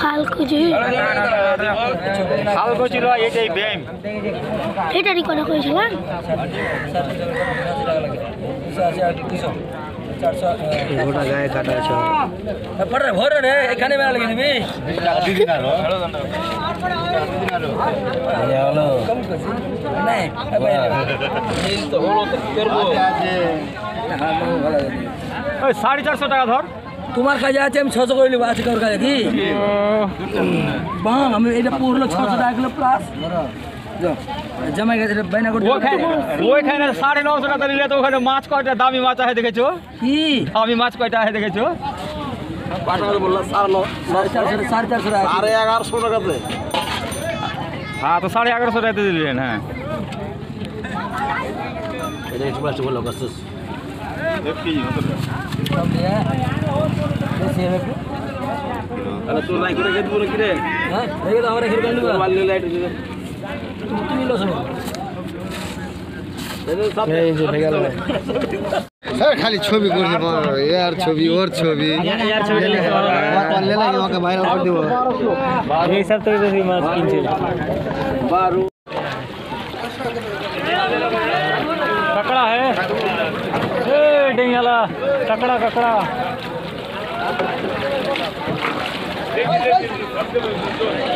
হালকুচি হালকুচি লো এটাই ব্যায়াম এটারই কথা কইছিলাম গোটা গায়ে কাটা আছে পড়ে ভরে রে এখানে মেলা লাগিয়ে দিবি দিদিন আরো হলো নাই ওই সাড়ে চারশো টাকা ধর তোমার কাছে আছে আমি ছশো করে নেবো আছে কারোর কাছে কি বাম আমি এটা পুরো ছশো টাকা কিলো প্লাস জামাই গেছে বাইনা করতে ওখানে ওইখানে সাড়ে নশো টাকা নিলে তো ওখানে মাছ কয়টা দামি মাছ আছে দেখেছো কি দামি মাছ কয়টা আছে দেখেছো সাড়ে চারশো সাড়ে চারশো টাকা আরে এগারোশো টাকাতে হ্যাঁ তো সাড়ে এগারোশো টাকাতে দিলেন হ্যাঁ সব দিয়ে বেশি হবে একটু হ্যাঁ দেখে তো আমরা খেয়ে নিবো তুমি লো শোনো এই যে হয়ে গেল স্যার খালি ছবি করছে सर, खाली छवि यार छवि, और छवि। ये सब तो ककड़ा है? डेंगला, ककड़ा ककड़ा। देखिए